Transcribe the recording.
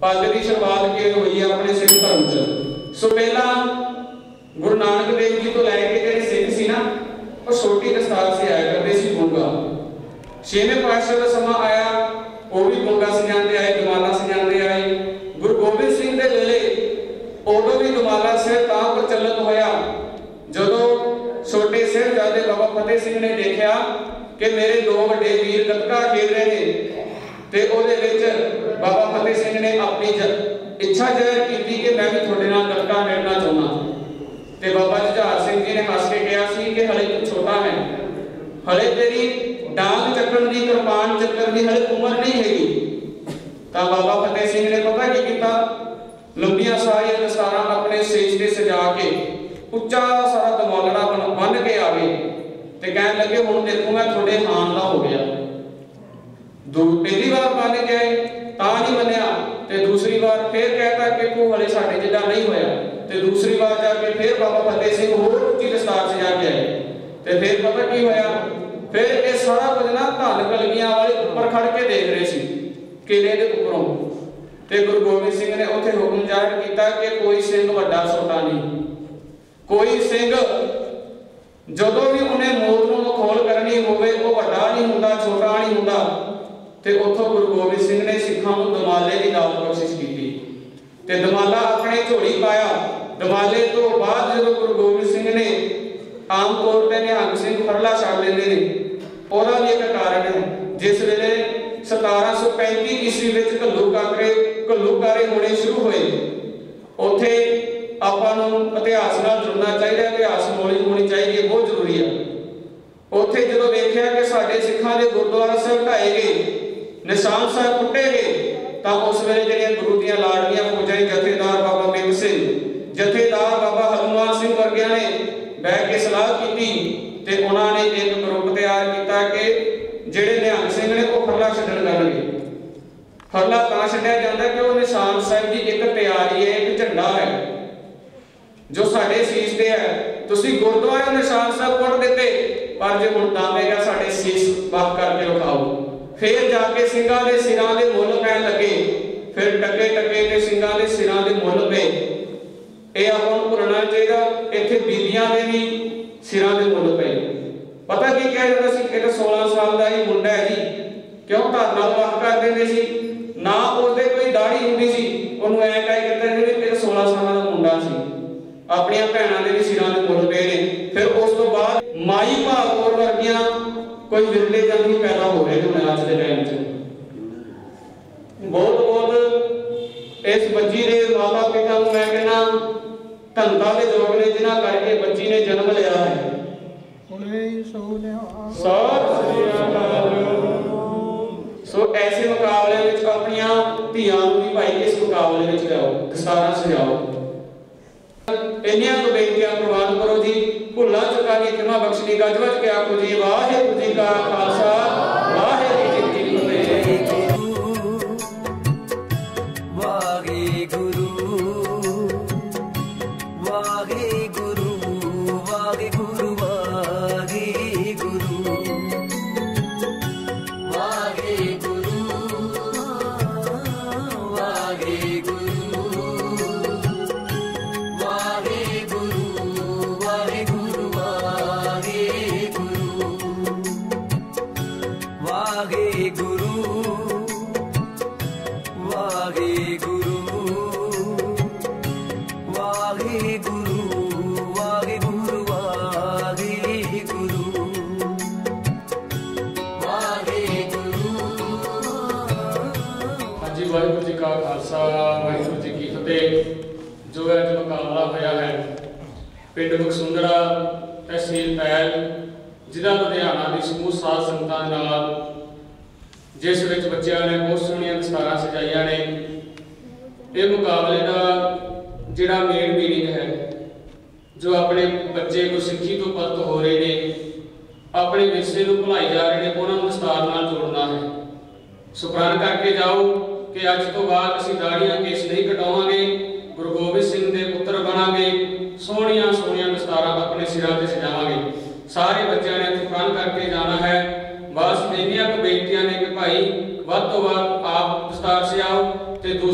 ਪੱਗ ਦੀ ਸ਼ੁਰੂਆਤ ਕੀ ਹੋਈ ਹੈ ਆਪਣੇ ਸਿੱਖ ਧਰਮ 'ਚ। ਸੋ ਪਹਿਲਾਂ ਗੁਰੂ ਨਾਨਕ ਦੇਵ ਜੀ ਤੋਂ ਲੈ ਕੇ ਜਿਹੜੇ ਸਿੱਖ ਸੀ ਨਾ, ਉਹ ਛੋਟੀ ਦਸਤਾਰ ਸੇ ਆਇਆ ਕਰਦੇ ਸੀ ਗੁੰਗਾ। ਛੇਵੇਂ ਪਾਤਸ਼ਾਹ ਦਾ ਸਮਾਂ ਆਇਆ, ਉਹ ਵੀ ਗੁੰਗਾ ਸਜਾਉਂਦੇ ਆਏ ਦਮਾਲਾ ਸਜਾਉਂਦੇ ਆਏ। ਗੁਰੂ ਗੋਬਿੰਦ ਸਿੰਘ ਦੇ ਵੇਲੇ ਉਦੋਂ ਵੀ ਦਮਾਲਾ ਸਿਰ ਤਾਂ ਪ੍ਰਚਲਿਤ ਹੋਇਆ। ਜਦੋਂ ਛੋਟੇ ਸਾਹਿਬਜ਼ਾਦੇ ਬਾਬਾ ਫਤਿਹ ਸਿੰਘ ਨੇ ਦੇਖਿਆ ਕਿ ਮੇਰੇ ਦੋ ਵੱਡੇ ਵੀਰ ਗੱਤਕਾ ਖੇਡ ਰਹੇ ਨੇ ਤੇ ਉਹਦੇ ਵਿੱਚ ਬਾਬਾ ਫਤਿਹ ਸਿੰਘ ਨੇ ਆਪਣੀ ਇੱਛਾ ਜ਼ਾਹਿਰ ਕੀਤੀ ਕਿ ਮੈਂ ਵੀ ਤੁਹਾਡੇ ਨਾਲ ਗੱਤਕਾ ਖੇਡਣਾ ਚਾਹੁੰਦਾ। ਤੇ ਬਾਬਾ ਜੁਝਾਰ ਸਿੰਘ ਜੀ ਨੇ ਹੱਸ ਕੇ ਕਿਹਾ ਸੀ ਕਿ ਹਲੇ ਤੂੰ ਛੋਟਾ ਹੈ। ਹਲੇ ਤੇਰੀ ਡਾਂਗ ਚੱਕਣ ਦੀ, ਕਿਰਪਾਨ ਚੱਕਣ ਦੀ ਹਲੇ ਉਮਰ ਨਹੀਂ ਹੈਗੀ। ਤਾਂ ਬਾਬਾ ਫਤਿਹ ਸਿੰਘ ਨੇ ਪਤਾ ਕੀ ਕੀਤਾ? ਲੰਬੀਆਂ ਸਾਰੀਆਂ ਦਸਤਾਰਾਂ ਆਪਣੇ ਸੇਜ ਤੇ ਸਜਾ ਕੇ ਉੱਚਾ ਸਾਰਾ ਦਮਾਲੜਾ ਬੰਨ ਕੇ ਆਵੇ ਤੇ ਕਹਿਣ ਲੱਗੇ, ਹੁਣ ਦੇਖੋ ਮੈਂ ਤੁਹਾਡੇ ਹਾਨ ਦਾ ਹੋ ਗਿਆ। ਦੂ, ਪਹਿਲੀ ਵਾਰ ਮੰਨ ਕੇ ਨਹੀਂ ਮੰਨਿਆ ਤੇ ਦੂਸਰੀ ਵਾਰ ਫੇਰ ਕਹਿਤਾ ਕਿ ਤੂੰ ਹਲੇ ਸਾਡੇ ਜਿੱਦਾਂ ਨਹੀਂ ਹੋਇਆ। ਤੇ ਦੂਸਰੀ ਵਾਰ ਜਾ ਕੇ ਫੇਰ ਬਾਬਾ ਫਤਿਹ ਸਿੰਘ ਹੋਰ ਉੱਚੀ ਦਸਤਾਰ ਸਜਾ ਕੇ ਆਏ। ਤੇ ਫੇਰ ਪਤਾ ਕੀ ਹੋਇਆ? ਫਿਰ ਇਹ ਸਾਰਾ ਕੁਝ ਨਾ ਧੰਨ ਕਲਗੀਆਂ ਵਾਲੇ ਉੱਪਰ ਖੜ ਕੇ ਦੇਖ ਰਹੇ ਸੀ ਕਿਲੇ ਦੇ ਉੱਪਰੋਂ। ਤੇ ਗੁਰੂ ਗੋਬਿੰਦ ਸਿੰਘ ਨੇ ਉੱਥੇ ਹੁਕਮ ਜ਼ਾਹਿਰ ਕੀਤਾ ਕਿ ਕੋਈ ਸਿੰਘ ਵੱਡਾ ਛੋਟਾ ਨਹੀਂ। ਕੋਈ ਸਿੰਘ ਜਦੋਂ ਵੀ ਉਹਨੇ ਮੌਤ ਨੂੰ ਮਖੌਲ ਕਰਨੀ ਹੋਵੇ, ਉਹ ਵੱਡਾ ਨਹੀਂ ਹੁੰਦਾ, ਛੋਟਾ ਨਹੀਂ ਹੁੰਦਾ। ਤੇ ਉੱਥੋਂ ਗੁਰੂ ਗੋਬਿੰਦ ਸਿੰਘ ਨੇ ਸਿੱਖਾਂ ਨੂੰ ਦਮਾਲੇ ਦੀ ਦਾਤ ਕੋਸ਼ਿਸ਼ ਕੀਤੀ ਤੇ ਦਮਾਲਾ ਆਪਣੇ ਝੋਲੀ ਪਾਇਆ। ਦਮਾਲੇ ਤੋਂ ਬਾਅਦ ਜਦੋਂ ਗੁਰੂ ਗੋਬਿੰਦ ਸਿੰਘ ਨੇ ਆਮ ਤੌਰ ਤੇ ਨਿਹੰਗ ਸਿੰਘ ਫਰਲਾ ਛੱਡ ਲੈਂਦੇ ਨੇ ਉਹਦਾ ਵੀ ਇੱਕ ਕਾਰਨ ਹੈ, ਜਿਸ ਵੇਲੇ 1735 ਈਸਵੀ ਵਿੱਚ ਘੱਲੂ ਕਾਕਰੇ, ਘੱਲੂ ਕਾਰੇ ਹੋਣੇ ਸ਼ੁਰੂ ਹੋਏ। ਉੱਥੇ ਆਪਾਂ ਨੂੰ ਇਤਿਹਾਸ ਨਾਲ ਜੁੜਨਾ ਚਾਹੀਦਾ, ਇਤਿਹਾਸ ਨੌਲੇਜ ਹੋਣੀ ਚਾਹੀਦੀ ਹੈ, ਬਹੁਤ ਜ਼ਰੂਰੀ ਹੈ। ਉੱਥੇ ਜਦੋਂ ਵੇਖਿਆ ਕਿ ਸਾਡੇ ਸਿੱਖਾਂ ਦੇ ਗੁਰਦੁਆਰਾ ਸਾਹਿਬ ਢਾਏ ਗਏ, ਨਿਸ਼ਾਨ ਸਾਹਿਬ ਟੁੱਟੇ ਗਏ, ਤਾਂ ਉਸ ਵੇਲੇ ਜਿਹੜੀਆਂ ਗੁਰੂ ਦੀਆਂ ਲਾਡਲੀਆਂ ਦੇ ਜਥੇਦਾਰ ਬਾਬਾ ਮਿੰਗ ਸਿੰਘ, ਜਥੇਦਾਰ ਬਾਬਾ ਹਨੂਮਾਨ ਸਿੰਘ ਵਰਗਿਆਂ ਨੇ ਬੈਠ ਕੇ ਸਲਾਹ ਕੀਤੀ ਤੇ ਉਹਨਾਂ ਨੇ ਇੱਕ ਗਰੁੱਪ ਤਿਆਰ ਕੀਤਾ ਕਿ ਜਿਹੜੇ ਨਿਹੰਗ ਸਿੰਘ ਨੇ ਉਹ ਫਰਲਾ ਛੱਡਣ ਕਰਨਗੇ ਫਰਲਾ ਤਾਂ ਛੱਡਿਆ ਜਾਂਦਾ ਕਿ ਉਹ ਨਿਸ਼ਾਨ ਸਾਹਿਬ ਦੀ ਇੱਕ ਤਿਆਰੀ ਹੈ, ਇੱਕ ਝੰਡਾ ਹੈ, ਜੋ ਸਾਡੇ ਸੀਸ ਤੇ ਹੈ। ਤੁਸੀਂ ਗੁਰਦੁਆਰੇ ਨਿਸ਼ਾਨ ਸਾਹਿਬ ਪੁੱਟ ਦਿੱਤੇ, ਪਰ ਜੇ ਹੁਣ ਤਾਵੇਗਾ ਸਾਡੇ ਸੀਸ ਵਾਹ ਕਰਕੇ ਰਖਾਓ। ਫੇਰ ਜਾ ਕੇ ਸਿੰਘਾਂ ਦੇ ਸਿਰਾਂ ਦੇ ਮੁੱਲ ਪੈਣ ਲੱਗੇ। ਫਿਰ ਟਕੇ ਟਕੇ ਤੇ ਸਿੰਘਾਂ ਦੇ ਸਿਰਾਂ ਦੇ ਮੁੱਲ ਪਏ। ਇਹ ਆਪਾਂ ਨੂੰ ਭੁੱਲਣਾ ਚਾਹੀਦਾ, ਇੱਥੇ ਬੀਬੀਆਂ ਦੇ ਵੀ ਸਿਰਾਂ ਦੇ ਮੁੱਲ ਪਏ। ਪਤਾ ਕੀ ਕਿਹਾ ਜਾਂਦਾ ਸੀ? ਇਹ 16 ਸਾਲ ਦਾ ਹੀ ਮੁੰਡਾ ਹੈ ਜੀ, ਕਿਉਂ ਧਰਨਾ ਵਾਹ ਕਰ ਦਿੰਦੇ ਸੀ? ਨਾ ਉਹਦੇ ਕੋਈ ਦਾੜੀ ਹੁੰਦੀ ਸੀ, ਉਹਨੂੰ ਐ ਕਹਿ ਕੇ ਕਹਿੰਦੇ ਵੀ ਤੇਰਾ 16 ਸਾਲਾਂ ਦਾ ਮੁੰਡਾ ਸੀ। ਆਪਣੀਆਂ ਭੈਣਾਂ ਦੇ ਵੀ ਸਿਰਾਂ ਦੇ ਮੁੱਲ ਪਏ ਨੇ। ਫਿਰ ਉਸ ਤੋਂ ਬਾਅਦ ਮਾਈ ਭਾਗਵਰ ਵਰਗੀਆਂ ਕੋਈ ਵਿਰਲੇ ਜੰਗੀ ਪੈਦਾ ਹੋ ਰਹੇ ਨੇ ਅੱਜ ਦੇ ਟਾਈਮ 'ਚ ਬਹੁਤ ਬਹੁਤ ਇਸ ਬੱਚੀ ਦੇ ਮਾਤਾ ਪਿਤਾ ਨੂੰ ਮੈਂ ਕਹਿੰਦਾ ਧੰਦਾ ਦੇ ਯੋਗ ਨੇ ਜਿਨ੍ਹਾਂ ਕਰਕੇ ਬੱਚੀ ਨੇ ਜਨਮ ਲਿਆ ਹੈ। ਹੁਣੇ ਸੋਨਿਆ ਸਤਿ ਸ੍ਰੀ ਅਕਾਲ। ਸੋ ਐਸੇ ਮੁਕਾਬਲੇ ਵਿੱਚ ਆਪਣੀਆਂ ਧੀਆਂ ਨੂੰ ਵੀ ਭਾਈ ਇਸ ਮੁਕਾਬਲੇ ਵਿੱਚ ਲਿਆਓ ਦਸਤਾਰਾਂ ਸਜਾਓ। ਇੰਨੀਆਂ ਕੁ ਬੇਨਤੀਆਂ ਪ੍ਰਵਾਨ ਕਰੋ ਜੀ ਭੁੱਲਾਂ ਚੁਕਾ ਕੇ ਖਿਮਾ ਬਖਸ਼ਣੀ ਗੱਜ ਵੱਜ ਕੇ ਆਖੋ ਜੀ ਵਾਹਿਗੁਰੂ ਜੀ ਕਾ ਵਾਹਿਗੁਰੂ ਵਾਹਿਗੁਰੂ ਵਾਹਿਗੁਰੂ ਵਾਹਿਗੁਰੂ ਵਾਹਿਗੁਰੂ ਵਾਹਿਗੁਰੂ ਵਾਹਿਗੁਰੂ ਹਾਂਜੀ, ਵਾਹਿਗੁਰੂ ਜੀ ਕਾ ਖਾਲਸਾ, ਵਾਹਿਗੁਰੂ ਜੀ ਕੀ ਫਤਿਹ। ਜੋ ਅੱਜ ਮੁਕਾਬਲਾ ਹੋਇਆ ਹੈ, ਪਿੰਡ ਮੁਕਸੁੰਦਰਾ ਤਹਿਸੀਲ ਪੈਲ, ਜ਼ਿਲ੍ਹਾ ਲੁਧਿਆਣਾ ਦੀ ਸਮੂਹ ਸਾਧ ਸੰਗਤਾਂ ਦੇ ਨਾਲ ਜਿਸ ਵਿੱਚ ਬੱਚਿਆਂ ਨੇ ਬਹੁਤ ਸੋਹਣੀਆਂ ਦਸਤਾਰਾਂ ਸਜਾਈਆਂ ਨੇ। ਇਹ ਮੁਕਾਬਲੇ ਦਾ ਜਿਹੜਾ ਮੇਨ ਮੀਨਿੰਗ ਹੈ, ਜੋ ਆਪਣੇ ਬੱਚੇ ਕੋ ਸਿੱਖੀ ਤੋਂ ਪਰਤ ਹੋ ਰਹੇ ਨੇ, ਆਪਣੇ ਵਿਰਸੇ ਨੂੰ ਭੁਲਾਈ ਜਾ ਰਹੇ ਨੇ, ਉਹਨਾਂ ਨੂੰ ਦਸਤਾਰ ਨਾਲ ਜੋੜਨਾ ਹੈ। ਸੋ ਕਰਕੇ ਜਾਓ ਕਿ ਅੱਜ ਤੋਂ ਬਾਅਦ ਅਸੀਂ ਦਾੜੀਆਂ ਕੇਸ ਨਹੀਂ ਕਟਾਵਾਂਗੇ। 4 से आओ तो दो